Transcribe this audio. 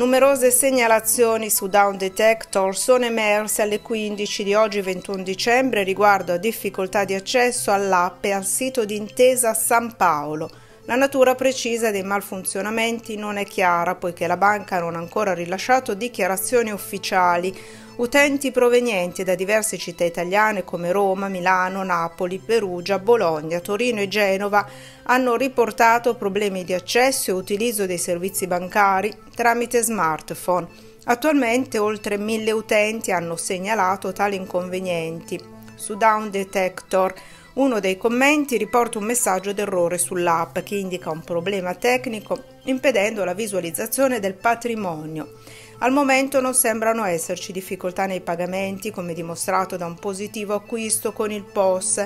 Numerose segnalazioni su Down Detector sono emerse alle 15 di oggi 21 dicembre riguardo a difficoltà di accesso all'app e al sito di Intesa San Paolo. La natura precisa dei malfunzionamenti non è chiara poiché la banca non ha ancora rilasciato dichiarazioni ufficiali. Utenti provenienti da diverse città italiane come Roma, Milano, Napoli, Perugia, Bologna, Torino e Genova hanno riportato problemi di accesso e utilizzo dei servizi bancari tramite smartphone. Attualmente oltre mille utenti hanno segnalato tali inconvenienti. Su Down Detector uno dei commenti riporta un messaggio d'errore sull'app che indica un problema tecnico impedendo la visualizzazione del patrimonio. Al momento non sembrano esserci difficoltà nei pagamenti come dimostrato da un positivo acquisto con il POS